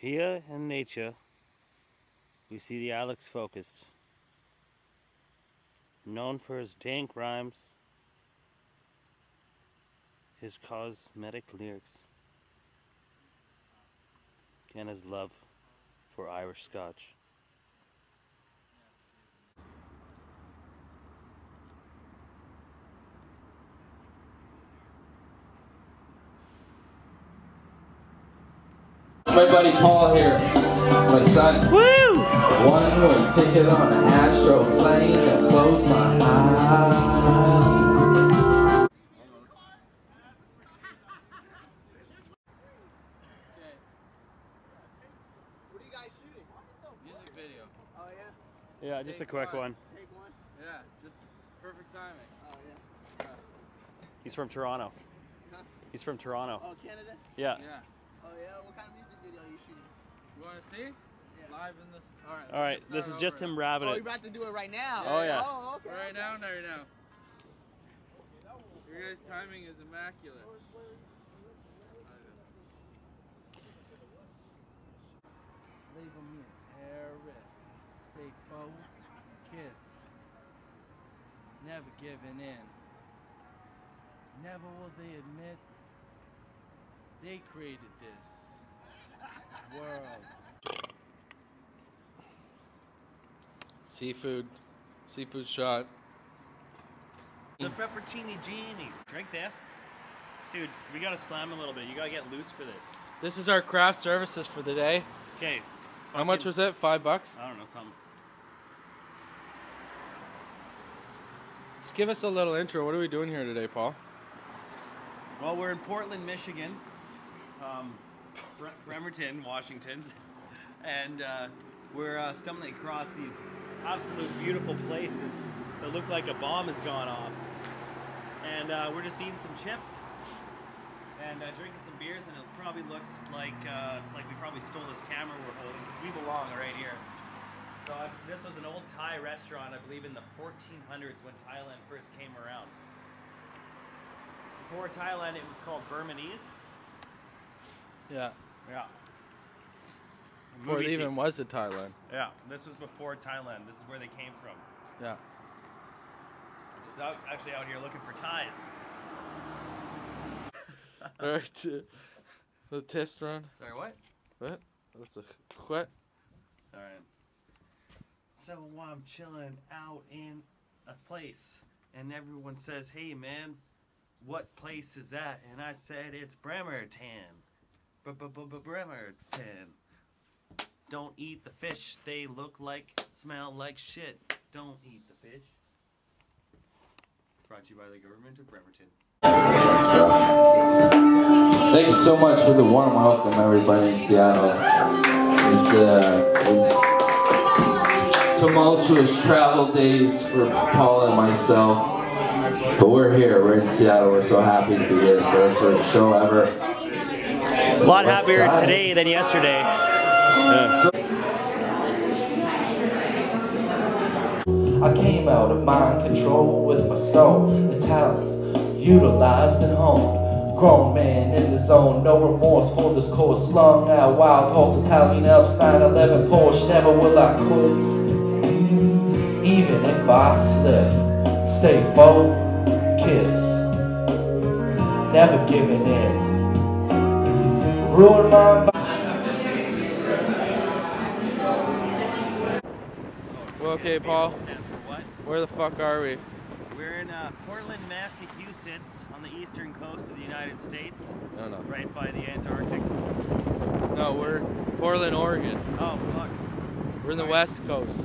Here in nature, we see the Alex Focus, known for his dank rhymes, his cosmetic lyrics, and his love for Irish Scotch. My buddy Paul here, my son. Woo! One way ticket on an Astro plane to close my eyes. What are you guys shooting? Music video. Oh yeah, Yeah, just a quick one. take one. Yeah, just perfect timing. Oh yeah. He's from Toronto. Huh? He's from Toronto. Oh Canada. Yeah. Yeah. Oh yeah. What kind of music video are you shooting? You want to see? Yeah. Live in this. All right. All right, this is just over him now. Oh, you're about to do it right now. Oh, yeah. Oh okay. Right okay. now, no, right now. Your guys' timing is immaculate. Label me a terrorist. Stay focused. Kiss. Never giving in. Never will they admit they created this world. Seafood. Seafood shot. The peppercini genie. Drink that. Dude, we gotta slam a little bit. You gotta get loose for this. This is our craft services for the day. Okay. How much was it? Five bucks? I don't know, something. Just give us a little intro. What are we doing here today, Paul? Well, we're in Portland, Michigan, um, Bremerton, Washington, and uh, we're uh, stumbling across these absolute beautiful places that look like a bomb has gone off. And uh, we're just eating some chips and uh, drinking some beers, and it probably looks like uh, like we probably stole this camera we're holding. We belong right here. So uh, this was an old Thai restaurant, I believe, in the 1400s when Thailand first came around. Before Thailand, it was called Burmese. Yeah. Yeah. Before it even was in Thailand. Yeah, this was before Thailand. This is where they came from. Yeah. Just out, actually out here looking for Thais. All right. uh, The test run. Sorry, what? What? That's a what? All right. So while I'm chilling out in a place, and everyone says, "Hey, man, what place is that?" And I said, "It's Bremerton." Bremerton. Don't eat the fish. They look like, smell like shit. Don't eat the fish. Brought to you by the government of Bremerton. Thanks so much for the warm welcome, everybody in Seattle. It's, uh, tumultuous travel days for Paul and myself. But we're here, we're in Seattle, we're so happy to be here for our first show ever. A lot happier today than yesterday. Yeah. I came out of mind control with my soul and talents utilized and honed. Grown man in the zone, no remorse for this course. Slung out wild horse, Italian Alps, 911 Porsche. Never will I quit, even if I slip. Stay focused, never giving in. Ruin my Well, okay, Paul. Stands for what? Where the fuck are we? We're in uh, Portland, Massachusetts, on the eastern coast of the United States, No, no. right by the Antarctic. No, we're Portland, Oregon. Oh fuck! We're in the Alright. west coast.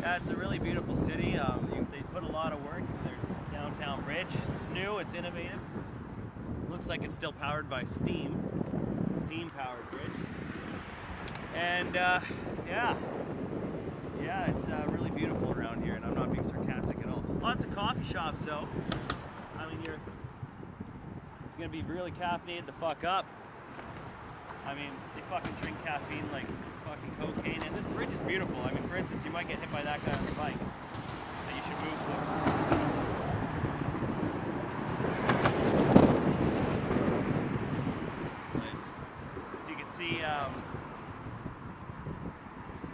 Yeah, it's a really beautiful city. Um, you, they put a lot of work in their downtown bridge. It's new. It's innovative. Looks like it's still powered by steam. Steam-powered bridge. And uh, yeah, yeah, it's uh, really beautiful around here, and I'm not being sarcastic at all. Lots of coffee shops, though. I mean, you're you're gonna be really caffeinated the fuck up. I mean, they fucking drink caffeine like fucking cocaine, and this bridge is beautiful. I mean, for instance, you might get hit by that guy on the bike that you should move for. Nice. As you can see, um,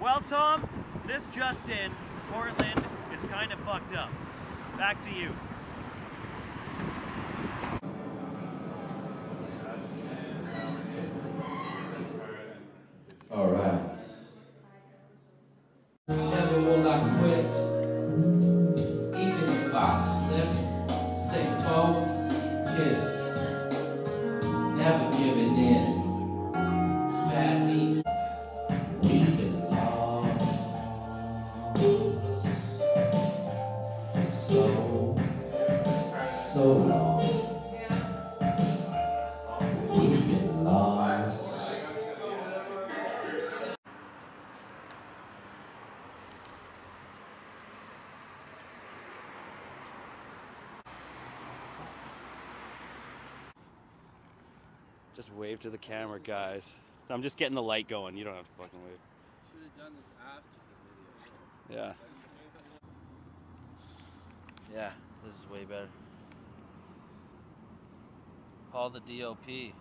Well, Tom, this just in, Portland is kind of fucked up. Back to you. Just wave to the camera, guys. I'm just getting the light going. You don't have to fucking wave. Should have done this after the video. Yeah. Yeah, this is way better. Call the DOP.